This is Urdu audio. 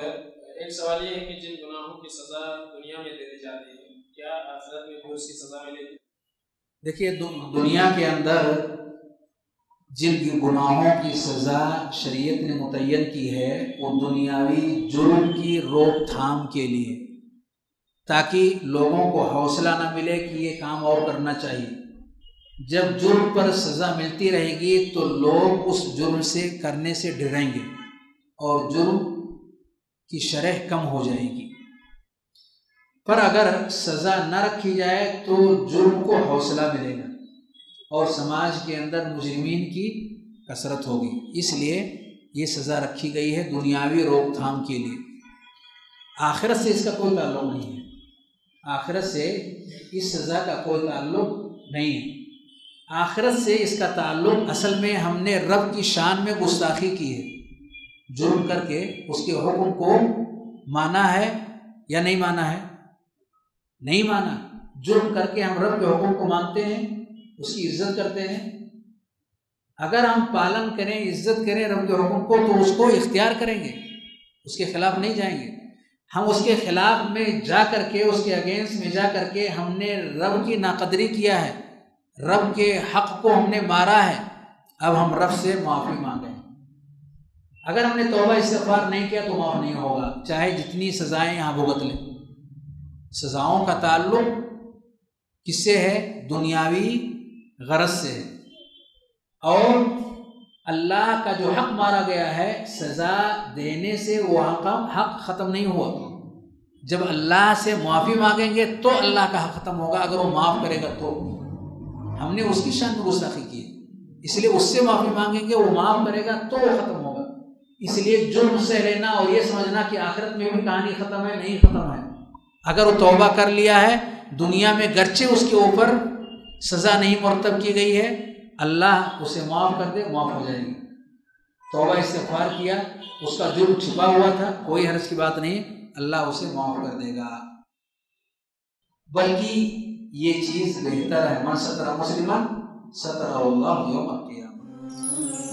خیر۔ ایک سوال یہ ہے کہ جن گناہوں کی سزا دنیا میں دے دی جاتی ہے، کیا آخرت میں بھی اس کی سزا ملے گی؟ دیکھیے دنیا کے اندر جن گناہوں کی سزا شریعت نے متعین کی ہے، وہ دنیاوی جرم کی روک تھام کے لیے، تاکہ لوگوں کو حوصلہ نہ ملے کہ یہ کام اور کرنا چاہیے۔ جب جرم پر سزا ملتی رہے گی تو لوگ اس جرم سے کرنے سے ڈریں گے، اور جرم کی شرح کم ہو جائے گی۔ پر اگر سزا نہ رکھی جائے تو جرم کو حوصلہ ملے گا اور سماج کے اندر مجرمین کی کثرت ہوگی۔ اس لیے یہ سزا رکھی گئی ہے دنیاوی روک تھام کے لیے۔ آخرت سے اس کا کوئی تعلق نہیں ہے۔ آخرت سے اس سزا کا کوئی تعلق نہیں ہے۔ آخرت سے اس کا تعلق اصل میں ہم نے رب کی شان میں گستاخی کی ہے۔ جرم کر کے اس کے حکم کو مانا ہے یا نہیں مانا ہے؟ نہیں مانا۔ جرم کر کے ہم رب کے حکم کو مانتے ہیں، اس کی عزت کرتے ہیں۔ اگر ہم پالن کریں، عزت کریں رب کے حکم کو، تو اس کو اختیار کریں گے۔ اس کے خلاف نہیں جائیں گے۔ ہم اس کے خلاف میں جا کر کے، اس کے اگینسٹ میں جا کر کے ہم نے رب کی ناقدری کیا ہے۔ رب کے حق کو ہم نے مارا ہے۔ اب ہم رب سے معافی مانگیں اگر ہم نے توبہ استغفار نہیں کیا تو معاف نہیں ہوگا۔ چاہے جتنی سزائیں یہاں بھگت لیں سزاؤں کا تعلق کس سے ہے؟ دنیاوی غرض سے ہے۔ اور اللہ کا جو حق مارا گیا ہے، سزا دینے سے وہ حق حق ختم نہیں ہوا۔ جب اللہ سے معافی مانگیں گے تو اللہ کا حق ختم ہوگا، اگر وہ معاف کرے گا تو۔ ہم نے اس کی شان میں گستاخی کی ہے۔ اس لیے اس سے معافی مانگیں گے، وہ معاف کرے گا تو وہ ختم ہوگا اس لیے جرم سے لینا اور یہ سمجھنا کہ آخرت میں بھی کہانی ختم ہے، نہیں ختم ہے۔ اگر وہ توبہ کر لیا ہے، دنیا میں گرچہ اس کے اوپر سزا نہیں مرتب کی گئی ہے، اللہ اسے معاف کر دے، معاف ہو جائے گی۔ توبہ استغفار کیا، اس کا جرم چھپا ہوا تھا، کوئی حرض کی بات نہیں، اللہ اسے معاف کر دے گا۔ بلکہ یہ چیز بہتر ہے۔ من سترہ مسلمان، سترہ اللہ یوم القیامہ۔